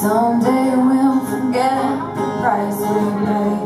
Someday we'll forget the price we paid.